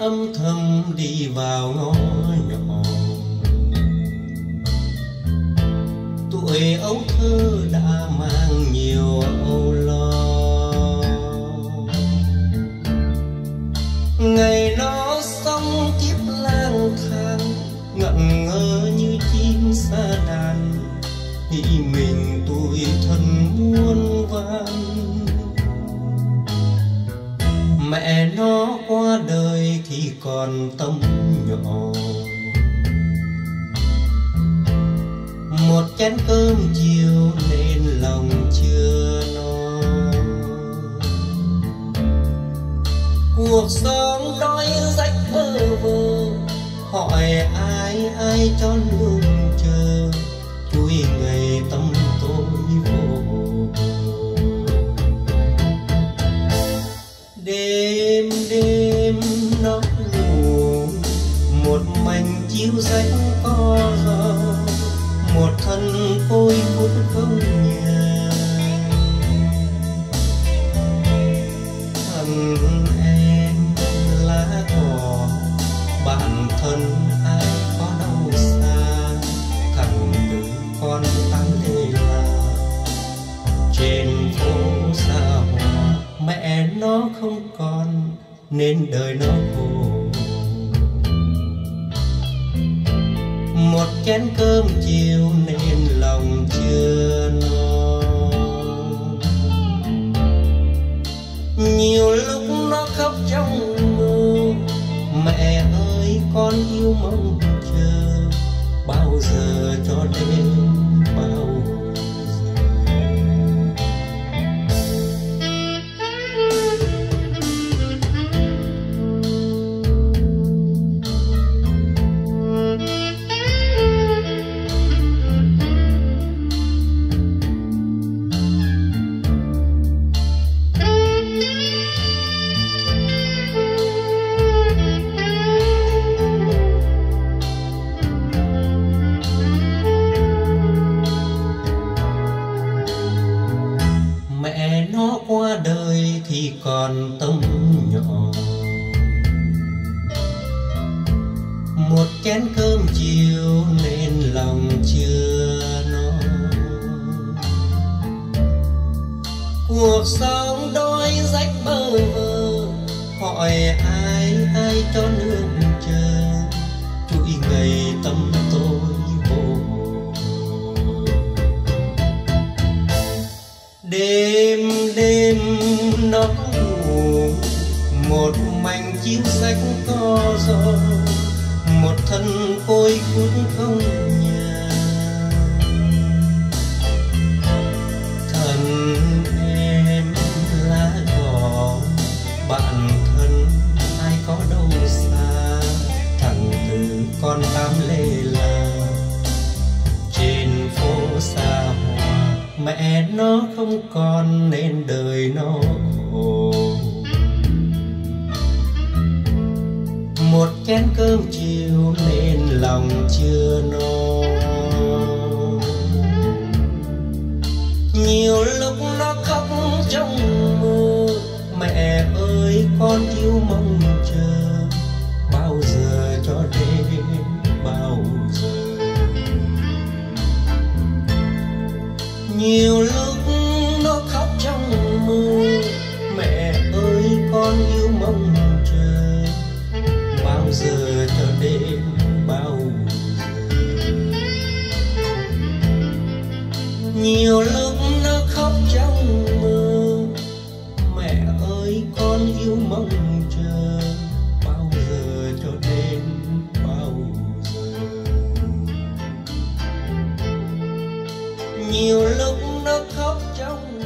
âm thầm đi vào ngõ nhỏ. Tuổi ấu thơ đã mang nhiều âu lo. Ngày nó sống kiếp lang thang ngẩn ngơ như chim xa đàn nghĩ mẹ nó qua đời thì còn tâm nhỏ. Một chén cơm chiều nên lòng chưa no. Cuộc sống đói rách bơ vơ, hỏi ai ai cho lương chờ mảnh danh rách co một thân phôi phút không nhà thân em lá cỏ bạn thân ai có đâu xa, thằng đứa con tăng lê là. Trên phố xa hoa, mẹ nó không còn, nên đời nó khổ. Chén cơm chiều nên lòng chưa no. Nhiều lúc nó khóc trong mơ, mẹ ơi, con yêu mong chờ bao giờ cho đến? Còn tâm nhỏ. Một chén cơm chiều nên lòng chưa no. Cuộc sống đôi rách bơ vơ, hỏi ai ai cho nương chờ, chuỗi ngày tâm một mảnh chiếu sách to gió, một thân côi cuốn không nhà thân em lá cỏ bạn thân ai có đâu xa thằng từ con tám lê là trên phố xa hoa, mẹ nó không còn nên đời nó chén cơm chiều nên lòng chưa no. bao giờ cho đến bao giờ? Nhiều lúc nó khóc trong